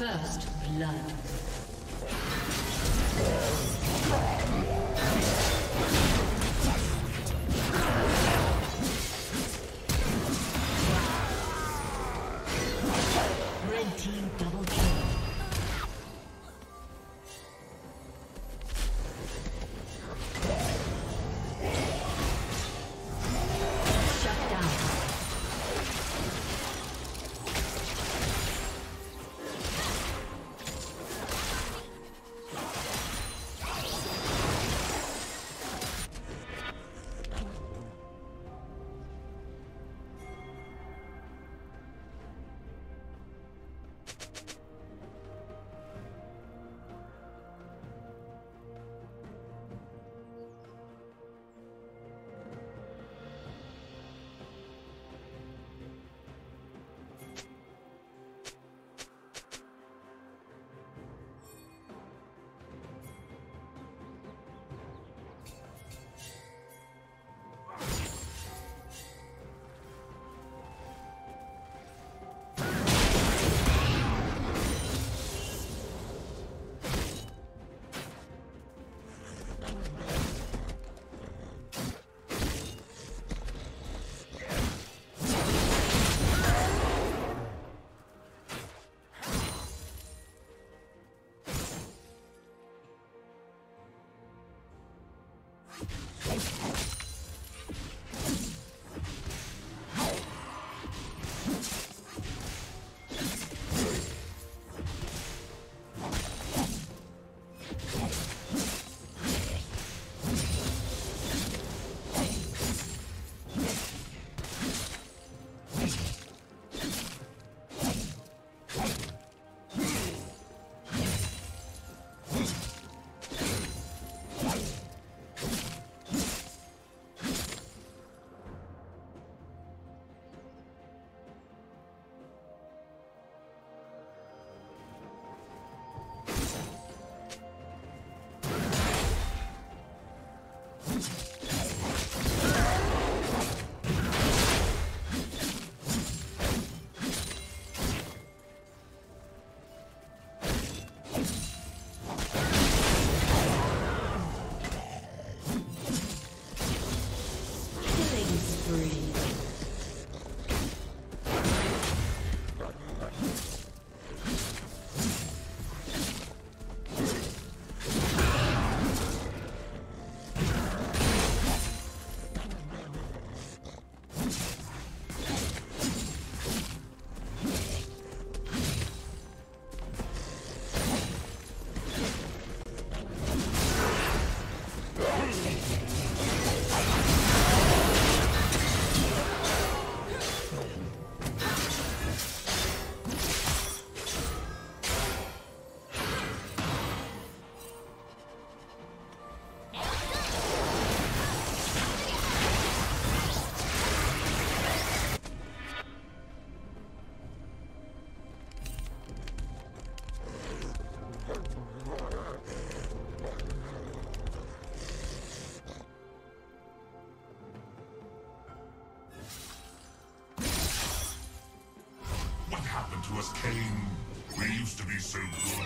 First blood. So good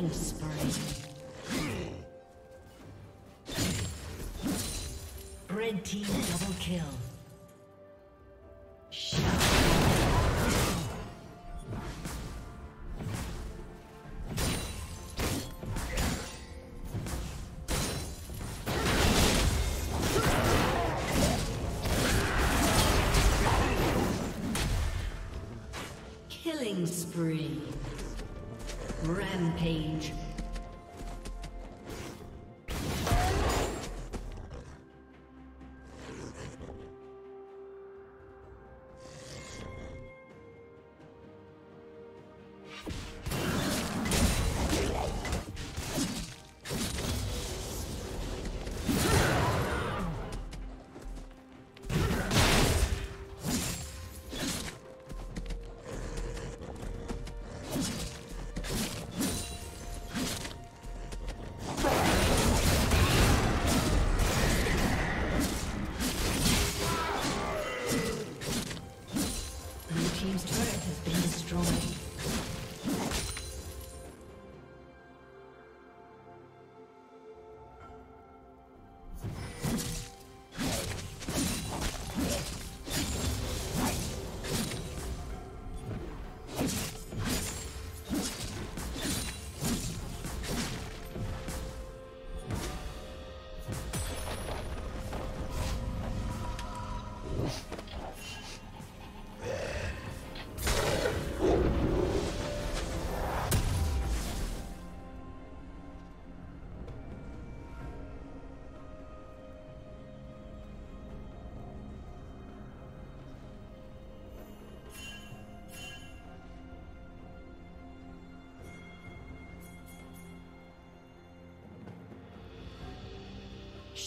Killing spree. Red team double kill. Killing spree. Rampage.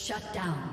Shut down.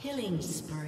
Killing spree.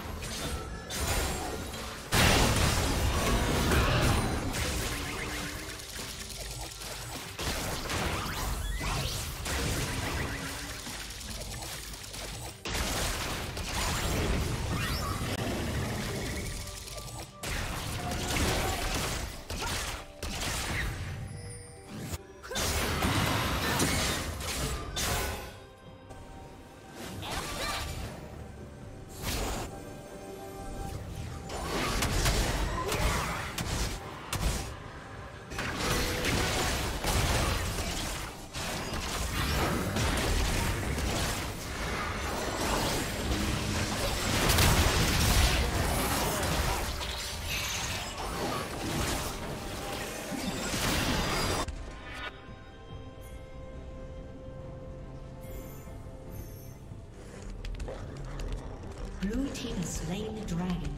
Blue team has slain the dragon.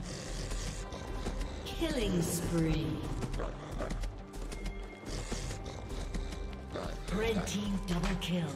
Killing spree. Red team double kill.